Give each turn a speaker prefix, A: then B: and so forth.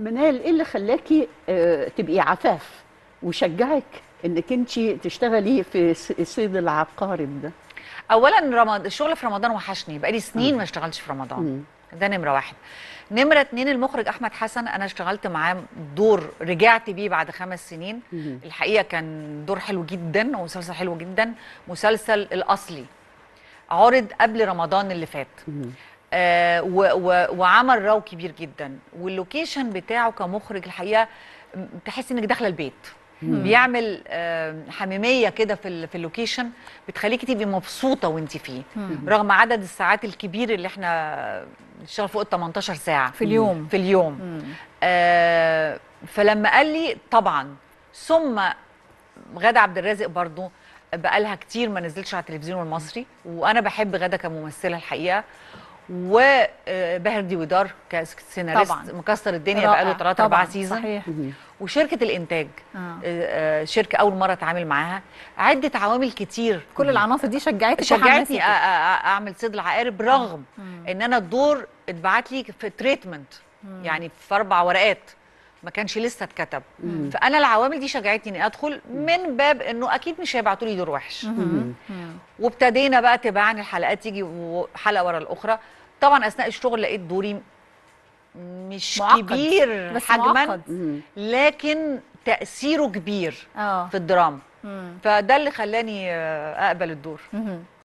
A: منال إيه اللي خلاكي آه، تبقي عفاف؟ وشجعك إنك انت تشتغلي في الصيد العقارب ده.
B: اولا رمضان الشغل في رمضان وحشني. بقالي سنين ما اشتغلتش في رمضان. ده نمرة واحد. نمرة اتنين المخرج أحمد حسن أنا اشتغلت معاه دور رجعت بيه بعد خمس سنين.
A: مم.
B: الحقيقة كان دور حلو جدا ومسلسل حلو جدا. مسلسل الأصلي. عرض قبل رمضان اللي فات.
A: مم.
B: آه وعمل راو كبير جدا. وال location بتاعه كمخرج الحقيقة تحس إنك داخلة البيت. بيعمل آه حميمية كده في في ال location بتخليكي تبقي مبسوطة وانت فيه. رغم عدد الساعات الكبير اللي إحنا بنشتغل فوق ال 18 ساعة.
C: في اليوم.
B: في اليوم. آه فلما قال لي طبعا ثم غادة عبد الرازق برضو بقالها كتير ما نزلتش على التلفزيون المصري وأنا بحب غادة كممثلة الحقيقة وباهر دويدار كسيناريست
C: طبعاً.
B: مكسر الدنيا
C: رائع.
B: بقاله 3
C: طبعاً،
B: 4 season.
C: صحيح.
B: وشركة الإنتاج
C: آه.
B: آه، آه، شركة أول مرة أتعامل معاها. عدة عوامل كتير.
C: كل العناصر دي شجعتك
B: شجعتني أ- أعمل صيد العقارب رغم إن أنا الدور اتبعت لي في treatment يعني في أربع ورقات. ما كانش لسه اتكتب. فأنا العوامل دي شجعتني إني أدخل من باب إنه أكيد مش هيبعتوا لي دور وحش. وابتدينا بقى تباعني الحلقات تيجي حلقه ورا الأخرى. طبعا أثناء الشغل لقيت دوري مش
C: معقد.
B: كبير
C: بس
B: حجما
C: معقد.
A: مم.
B: لكن تأثيره كبير
C: آه
B: في الدراما
C: مم.
B: فده اللي خلاني آه، أقبل الدور
C: مهم.